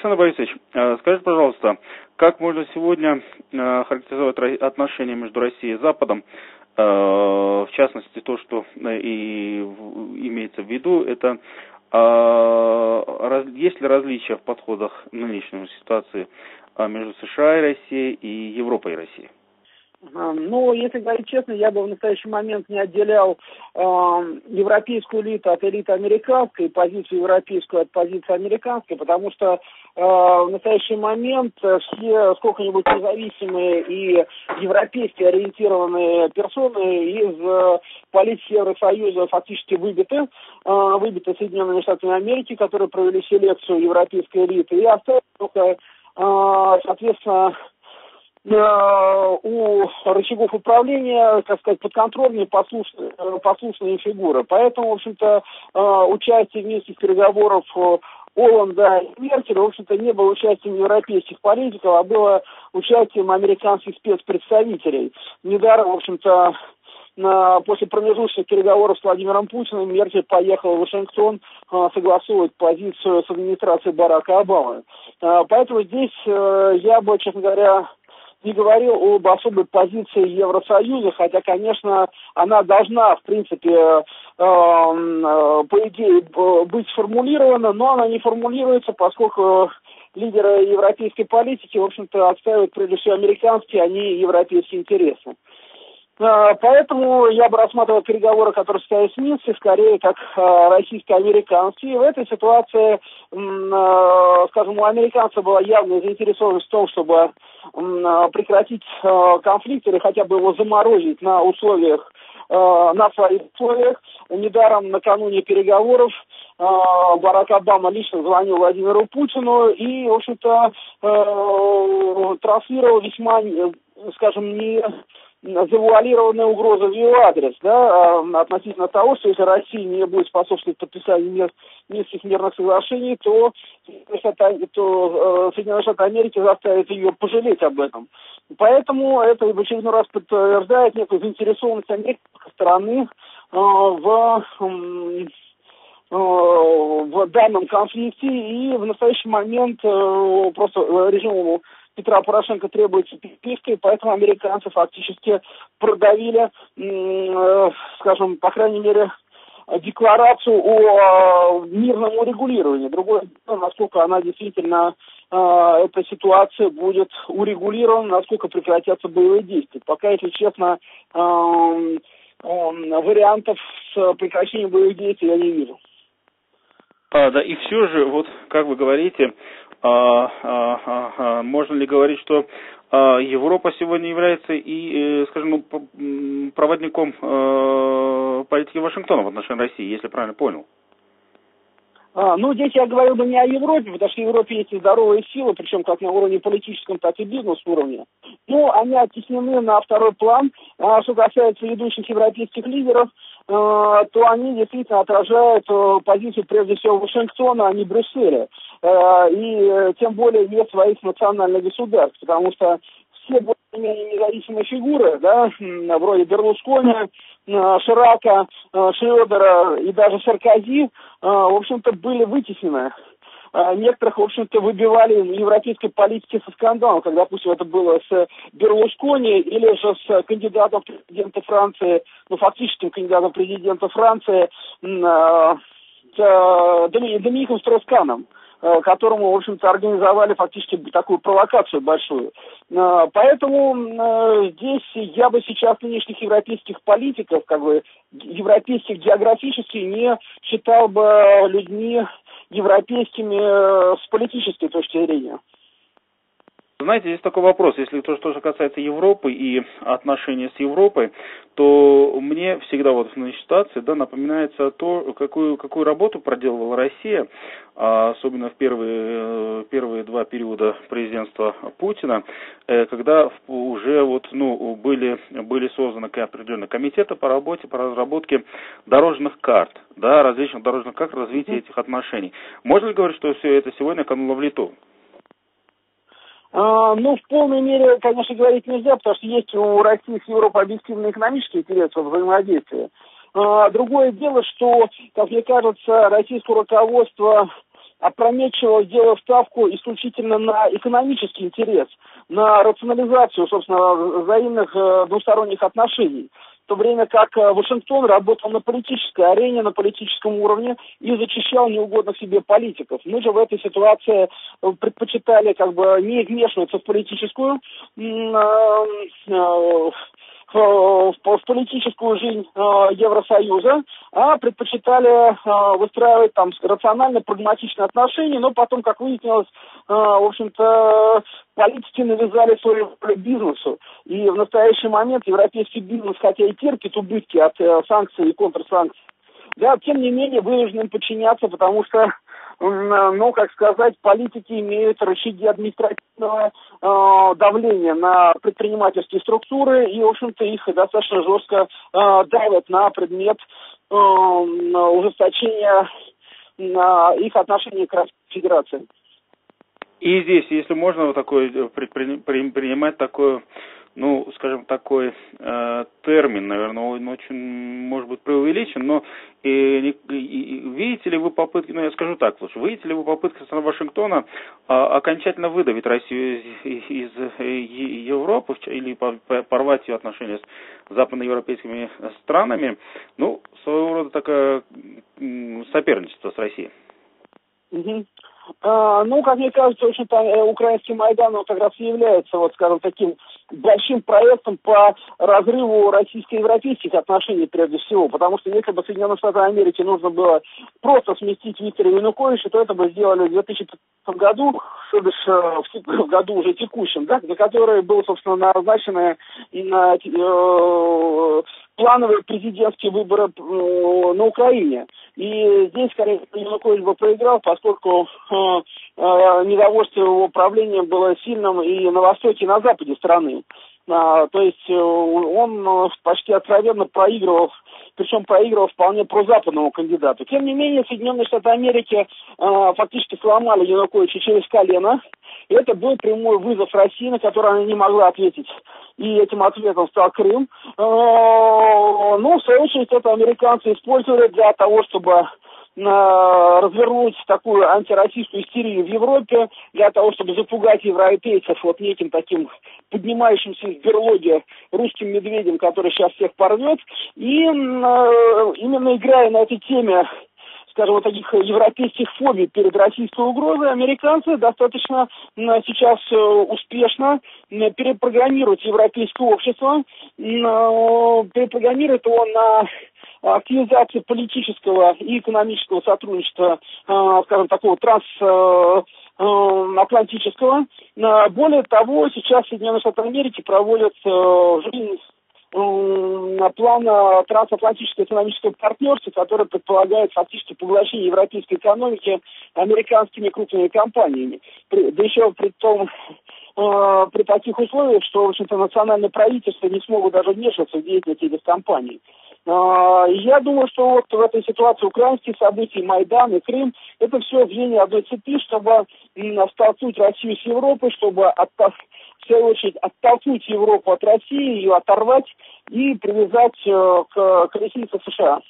Александр Борисович, э, скажите, пожалуйста, как можно сегодня э, характеризовать отношения между Россией и Западом? Э, в частности, то, что и имеется в виду, это есть ли различия в подходах нынешней ситуации между США и Россией и Европой и Россией? Ну, если говорить честно, я бы в настоящий момент не отделял э, европейскую элиту от элиты американской, позицию европейскую от позиции американской, потому что в настоящий момент все сколько-нибудь независимые и европейски ориентированные персоны из э, политики Евросоюза фактически выбиты, э, выбиты Соединенными Штатами Америки, которые провели селекцию европейской элиты, и осталось только, э, соответственно, Э, у рычагов управления, как сказать, подконтрольные, послушные, э, послушные фигуры. Поэтому, в общем-то, э, участие в минских переговоров Оланда и Меркеля, в общем-то, не было участием европейских политиков, а было участием американских спецпредставителей. Недаром, в общем-то, после промежуточных переговоров с Владимиром Путиным Меркель поехал в Вашингтон согласовывать позицию с администрацией Барака Обамы. Поэтому здесь я бы, честно говоря, не говорил об особой позиции Евросоюза, хотя, конечно, она должна, в принципе, э, э, по идее быть сформулирована, но она не формулируется, поскольку лидеры европейской политики, в общем-то, отстаивают прежде всего американские, а не европейские интересы. Э, поэтому я бы рассматривал переговоры, которые состоялись в Минске, скорее как э, российско-американские. В этой ситуации, э, скажем, у американцев была явная заинтересованность в том, чтобы прекратить конфликт или хотя бы его заморозить на условиях на своих условиях. Недаром накануне переговоров Барак Обама лично звонил Владимиру Путину и, в общем-то, транслировал весьма, скажем, не завуалированная угроза в ее адрес, да, а, относительно того, что если Россия не будет способствовать подписанию мер, Минских мирных соглашений, то, то э, Соединенные Штаты Америки заставят ее пожалеть об этом. Поэтому это в очередной раз подтверждает некую заинтересованность американской стороны э, в э, в данном конфликте и в настоящий момент просто режиму Петра Порошенко требуется переписка, и поэтому американцы фактически продавили, э, скажем, по крайней мере, декларацию о мирном урегулировании. Другое дело, насколько она действительно, э, эта ситуация будет урегулирована, насколько прекратятся боевые действия. Пока, если честно, э, вариантов с прекращением боевых действий я не вижу. А, да, и все же, вот как вы говорите, можно ли говорить, что а, Европа сегодня является и, э, скажем, ну, проводником э, политики Вашингтона в отношении России, если правильно понял? А, ну, здесь я говорил бы не о Европе, потому что в Европе есть и здоровые силы, причем как на уровне политическом, так и бизнес-уровне. Но они оттеснены на второй план. А, что касается ведущих европейских лидеров, а, то они действительно отражают э, позицию прежде всего Вашингтона, а не Брюсселя. А, и э, тем более не своих национальных государств, потому что все более-менее независимые фигуры, да, вроде Берлускони, э, Ширака, Шредера и даже Саркози, в общем-то, были вытеснены некоторых, в общем-то, выбивали в европейской политике со скандалом, когда, допустим, это было с Берлускони или же с кандидатом президента Франции, ну, фактическим кандидатом президента Франции, с Домиником Стросканом. Э, которому, в общем-то, организовали фактически такую провокацию большую. Э, поэтому э, здесь я бы сейчас нынешних европейских политиков, как бы европейских географически, не считал бы людьми европейскими с политической точки зрения. Знаете, здесь такой вопрос. Если то, что же касается Европы и отношений с Европой, то мне всегда вот в этой ситуации да, напоминается то, какую, какую работу проделывала Россия, а особенно в первые, первые два периода президентства Путина, э, когда уже вот, ну, были, были созданы определенные комитеты по работе, по разработке дорожных карт, да, различных дорожных карт развития этих отношений. Можно ли говорить, что все это сегодня кануло в лету? А, ну, в полной мере, конечно, говорить нельзя, потому что есть у России с Европой объективные экономические интересы в взаимодействии. А, другое дело, что, как мне кажется, российское руководство опрометчиво сделав ставку исключительно на экономический интерес, на рационализацию, собственно, взаимных э, двусторонних отношений то время как э, Вашингтон работал на политической арене, на политическом уровне и зачищал неугодных себе политиков. Мы же в этой ситуации э, предпочитали как бы не вмешиваться в политическую в, в политическую жизнь э, Евросоюза, а предпочитали э, выстраивать там рационально-прагматичные отношения, но потом, как выяснилось, э, в общем-то, политики навязали свою бизнесу. И в настоящий момент европейский бизнес, хотя и терпит убытки от санкций и контрсанкций, да, тем не менее вынужден подчиняться, потому что ну, как сказать, политики имеют рычаги административного э, давления на предпринимательские структуры, и, в общем-то, их достаточно жестко э, давят на предмет э, ужесточения на их отношения к Российской Федерации. И здесь, если можно вот такое предпринимать такое ну, скажем, такой э, термин, наверное, он очень, может быть, преувеличен, но и, и, видите ли вы попытки, ну, я скажу так лучше, видите ли вы попытки страны Вашингтона э, окончательно выдавить Россию из, из, из Европы или порвать ее отношения с западноевропейскими странами, ну, своего рода такое соперничество с Россией? Угу. Ну, как мне кажется, общем-то, э, украинский Майдан он как раз является, вот, скажем, таким большим проектом по разрыву российско-европейских отношений прежде всего, потому что если бы Соединенным Штатам Америки нужно было просто сместить Виктора Януковича, то это бы сделали в 2015 году, то бишь э, в году уже текущем, да, за который был, собственно, назначены на, э, плановые президентские выборы на Украине. И здесь, скорее, Янукович бы проиграл, поскольку э, э, недовольство его правлением было сильным и на востоке, и на западе страны. А, то есть э, он почти откровенно проигрывал, причем проигрывал вполне прозападному кандидату. Тем не менее, Соединенные Штаты Америки фактически сломали Януковича через колено. И это был прямой вызов России, на который она не могла ответить. И этим ответом стал Крым. Ну, в свою очередь, это американцы использовали для того, чтобы развернуть такую антироссийскую истерию в Европе для того, чтобы запугать европейцев вот неким таким поднимающимся из берлоги русским медведем, который сейчас всех порвет. И именно играя на этой теме скажем, вот таких европейских фобий перед российской угрозой, американцы достаточно сейчас э, успешно перепрограммируют европейское общество, перепрограммируют его на активизации политического и экономического сотрудничества, э, скажем, такого транс э, атлантического. Более того, сейчас Соединенные Штаты Америки проводят жизнь плана трансатлантического экономического партнерства, которое предполагает фактически поглощение европейской экономики американскими крупными компаниями. При, да еще при том, э, при таких условиях, что, в общем-то, национальные правительства не смогут даже вмешиваться в деятельность этих компаний. Э, я думаю, что вот в этой ситуации украинские события, Майдан и Крым, это все звенья одной цепи, чтобы столкнуть Россию с Европой, чтобы оттолкнуть в свою очередь, оттолкнуть Европу от России, ее оторвать и привязать э, к колеснице США.